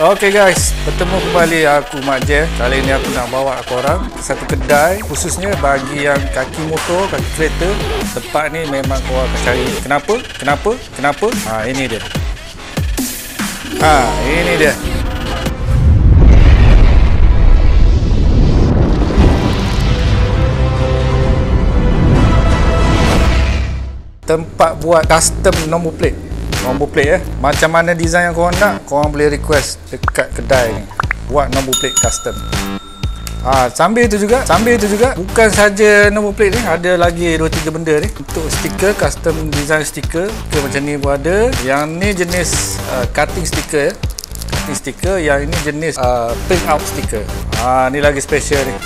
Okay guys, bertemu kembali aku Mak Jeh. Kali ni aku nak bawa korang satu kedai khususnya bagi yang kaki motor, kaki kereta. Tempat ni memang korang akan cari. Kenapa? Kenapa? Kenapa? Ha, ini dia. Ha, ini dia. Tempat buat custom nombor plate nombor plate eh macam mana design yang korang nak korang boleh request dekat kedai ni buat nombor plate custom Ha, sambil itu juga, sambil itu juga bukan saja nombor plate ni, ada lagi 2 3 benda ni untuk stiker, custom design stiker. Okay, macam ni pun ada. Yang ni jenis uh, cutting stiker ya. Cutting stiker, yang ini jenis uh, print out stiker. Ha, ni lagi special ni.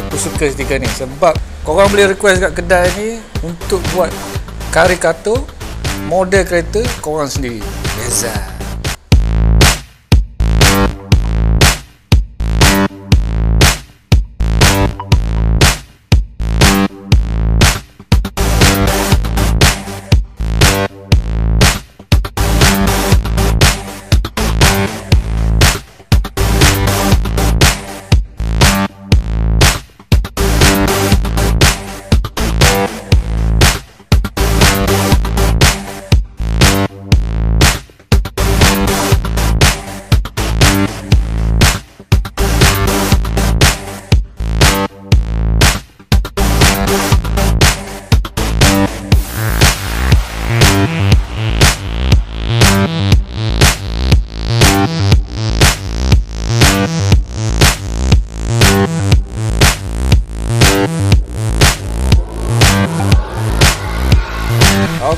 Aku suka stiker ni sebab korang boleh request kat kedai ni untuk buat karikatur model kereta korang sendiri. Beza.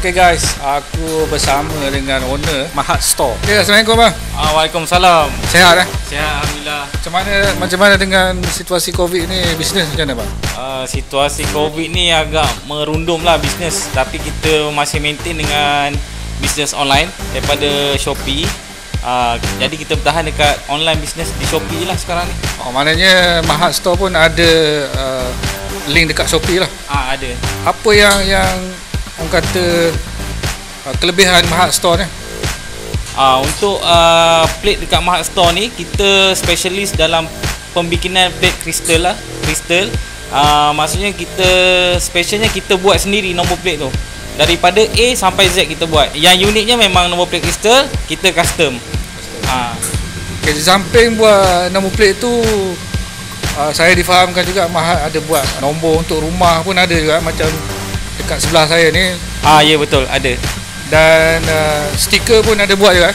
Okay guys, aku bersama dengan owner Mahat Store. Okay, Assalamualaikum bang. Ah, Waalaikumsalam. Sehat eh? Sihat Alhamdulillah. Macam mana macam mana dengan situasi Covid ni bisnes macam mana bang? Uh, situasi COVID ni agak merundum lah bisnes Tapi kita masih maintain dengan bisnes online daripada Shopee uh, Jadi kita bertahan dekat online bisnes di Shopee je lah sekarang ni Oh, maknanya Mahat Store pun ada uh, link dekat Shopee lah. Ah Ada Apa yang yang orang kata uh, kelebihan Mahat Store ni? uh, Untuk uh, plate dekat Mahat Store ni Kita specialist dalam pembikinan plate kristal lah Kristal. Uh, Maksudnya kita Specialnya kita buat sendiri nombor plate tu. Daripada A sampai Z kita buat. Yang uniknya memang nombor plate kristal Kita custom. Uh, Okay, samping buat nombor plate tu uh, saya difahamkan juga Mahat ada buat nombor untuk rumah pun ada juga macam dekat sebelah saya ni. Ah ya betul. Ada. Dan uh, stiker pun ada buat juga.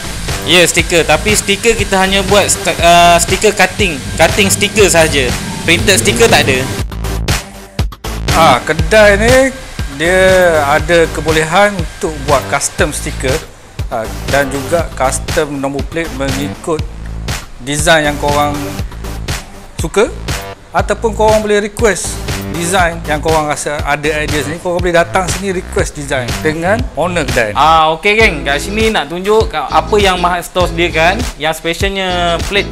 Ya yeah, stiker. Tapi stiker kita hanya buat st- uh, Stiker cutting. Cutting stiker saja. Printed stiker tak ada. Ah, kedai ni dia ada kebolehan untuk buat custom stiker. Ah, dan juga custom nombor plate mengikut design yang korang suka ataupun korang boleh request design yang korang rasa ada idea sini korang boleh datang sini request design dengan owner kedai ni. Ah okey geng, kat sini nak tunjuk apa yang Mahat Store sediakan, yang specialnya plate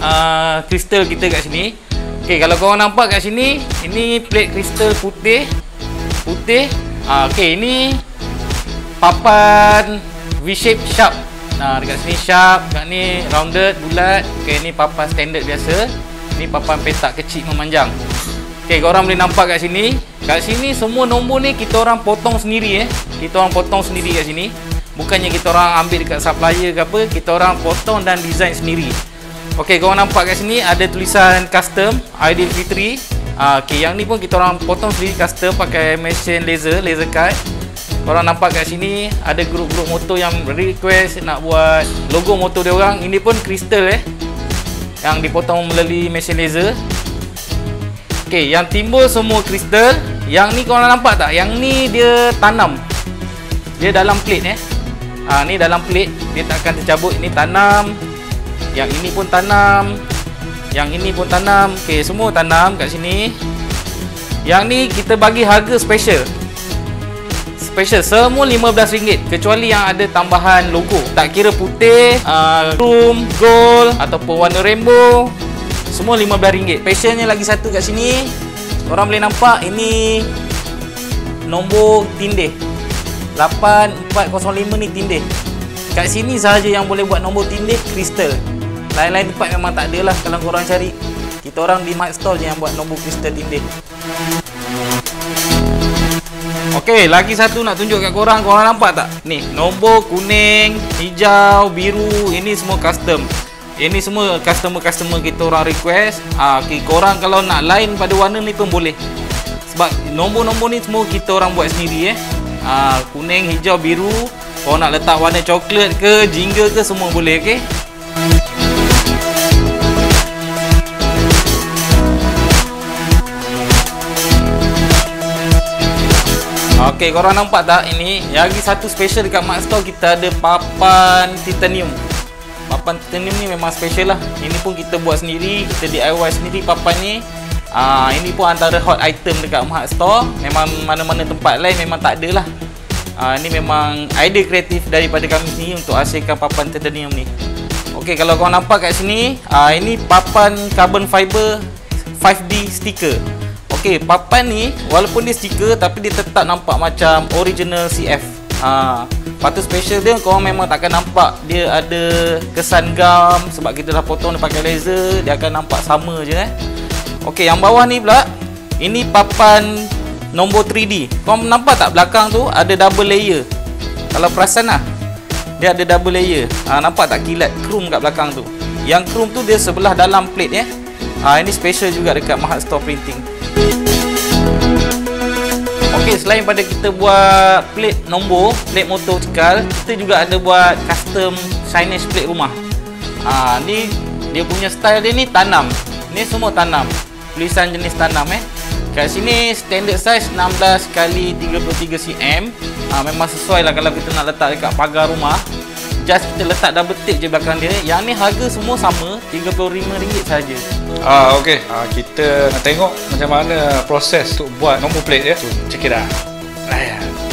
uh, kristal kita kat sini. Okey, kalau korang nampak kat sini, ini plate kristal putih. Putih. Ah okey, ini papan V-shape sharp. Nah, dekat sini sharp, kat ni rounded, bulat. Okey, ni papan standard biasa. Ni papan petak kecil memanjang. Okey, korang boleh nampak kat sini. Kat sini semua nombor ni kita orang potong sendiri eh. Kita orang potong sendiri kat sini. Bukannya kita orang ambil dekat supplier ke apa, kita orang potong dan design sendiri. Okey, korang nampak kat sini ada tulisan custom Aidilfitri. Ah, okey, yang ni pun kita orang potong sendiri custom pakai mesin laser, laser cut. Korang nampak kat sini ada grup-grup motor yang request nak buat logo motor dia orang. Ini pun kristal eh. Yang dipotong melalui mesin laser. Okey, yang timbul semua kristal. Yang ni korang nampak tak? Yang ni dia tanam. Dia dalam plate eh. Ah ni dalam plate, dia tak akan tercabut. Ini tanam. Yang ini pun tanam. Yang ini pun tanam. Okey, semua tanam kat sini. Yang ni kita bagi harga special. Special. Semua RM15 kecuali yang ada tambahan logo. Tak kira putih, uh, chrome, gold ataupun warna rainbow. Semua RM15 Specialnya lagi satu kat sini. Korang boleh nampak Ini Nombor tindih. 8405 ni tindih. Kat sini sahaja yang boleh buat nombor tindih kristal. Lain-lain tempat memang tak ada lah kalau korang cari. Kita orang di Mike Store je yang buat nombor kristal tindih Okey, lagi satu nak tunjuk kat korang. Korang nampak tak? Ni, nombor kuning, hijau, biru, ini semua custom. Ini semua customer-customer kita orang request. Ah, okay, korang kalau nak lain pada warna ni pun boleh. Sebab nombor-nombor ni semua kita orang buat sendiri eh. Ah, kuning, hijau, biru. Korang nak letak warna coklat ke, jingga ke semua boleh, okey? Okey, korang nampak tak ini? Lagi satu special dekat Max Store kita ada papan titanium. Papan titanium ni memang special lah. Ini pun kita buat sendiri, kita DIY sendiri papan ni. Ah, ini pun antara hot item dekat Max Store. Memang mana-mana tempat lain memang tak ada lah. Ah, ini memang idea kreatif daripada kami sendiri untuk hasilkan papan titanium ni. Okey, kalau korang nampak kat sini, ah, ini papan carbon fiber 5D sticker. Okey, papan ni walaupun dia stiker tapi dia tetap nampak macam original CF. Ha, patut special dia kau memang takkan nampak dia ada kesan gam sebab kita dah potong dia pakai laser, dia akan nampak sama je eh. Okey, yang bawah ni pula ini papan nombor 3D. Kau nampak tak belakang tu ada double layer. Kalau perasan lah dia ada double layer. Ha, nampak tak kilat chrome kat belakang tu. Yang chrome tu dia sebelah dalam plate ya. Ha, ini special juga dekat Mahat Store Printing. Okey, selain pada kita buat plate nombor, plate motor cikal, kita juga ada buat custom signage plate rumah. Ah, ni dia punya style dia ni tanam. Ni semua tanam. Tulisan jenis tanam eh. Kat sini standard size 16 kali 33 cm. Ah, memang sesuai lah kalau kita nak letak dekat pagar rumah just kita letak double tape je belakang dia yang ni harga semua sama RM35 saja. Ah okey. Ah kita tengok macam mana proses untuk buat nombor plate dia. Check it out. Layan.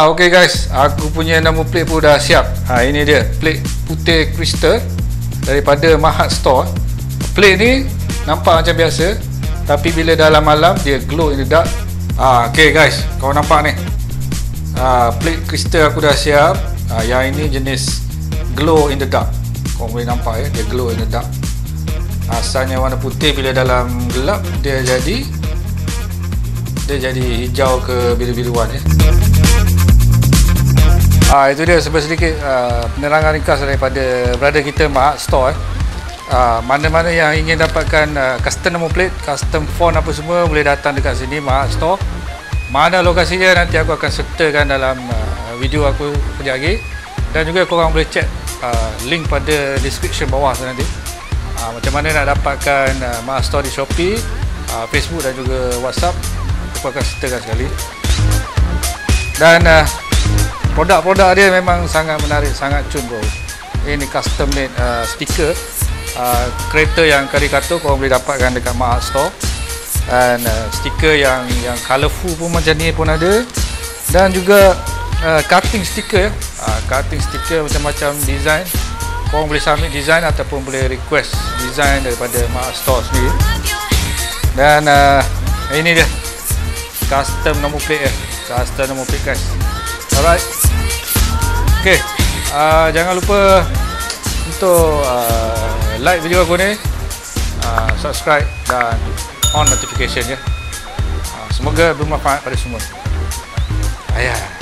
Okey guys, aku punya nama plate pun dah siap. Ha ini dia, plate putih kristal daripada Mahat Store. Plate ni nampak macam biasa, tapi bila dalam malam dia glow in the dark. Ah okey guys, kau nampak ni. Ah plate kristal aku dah siap. Ah yang ini jenis glow in the dark. Kau boleh nampak ya, dia glow in the dark. Asalnya warna putih bila dalam gelap dia jadi dia jadi hijau ke biru-biruan ya. Ah itu dia sebab sedikit uh, penerangan ringkas daripada brother kita Mahat Store eh. Uh, mana-mana yang ingin dapatkan uh, custom number plate, custom font apa semua boleh datang dekat sini Mahat Store. Mana lokasinya nanti aku akan sertakan dalam uh, video aku kejap lagi. Dan juga korang boleh check uh, link pada description bawah tu nanti. Uh, macam mana nak dapatkan uh, Mahat Store di Shopee uh, Facebook dan juga WhatsApp aku akan sertakan sekali dan uh, produk-produk dia memang sangat menarik sangat cun bro. Ini custom made uh, stiker uh, kereta yang karikatur korang boleh dapatkan dekat Mahat Store. Dan uh, stiker yang yang colourful pun macam ni pun ada. Dan juga uh, cutting stiker uh, cutting stiker macam-macam design. Korang boleh submit design ataupun boleh request design daripada Mahat Store sendiri. Dan uh, ini dia. Custom nombor plate ya. Custom nombor plate guys. Alright ok uh, jangan lupa untuk uh, like video aku ni. Uh, subscribe dan on notification ya. Uh, semoga bermanfaat pada semua. Ayah